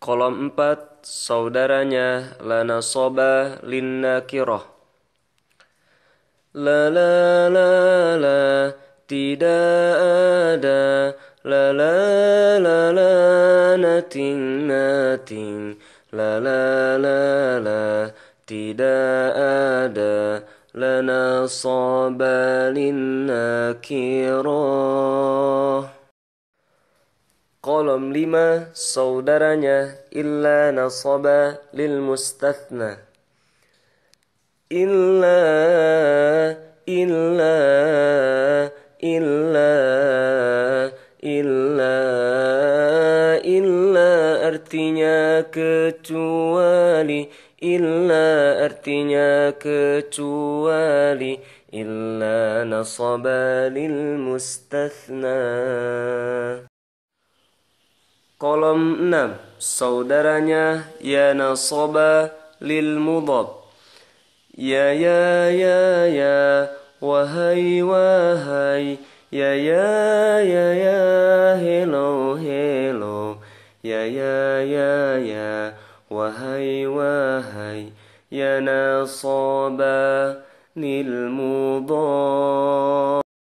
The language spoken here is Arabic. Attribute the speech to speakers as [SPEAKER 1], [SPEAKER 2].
[SPEAKER 1] Kolom 4 saudaranya lana soba linna kiroh. La la la la tidak ada la la la la nothing nothing la la la la tidak ada lana soba linna kiroh. ظلم لما صودرنا إلا نصبا للمستثنى إلا إلا إلا إلا إلا أرتنيا كتوالي إلا أرتنيا كتوالي إلا نصبا للمستثنى Kolom 6. Saudaranya ya nasoba lil mudhab. Ya ya ya ya wahai wahai ya ya ya ya hello hello ya ya ya ya wahai wahai ya nasoba lil mudhab.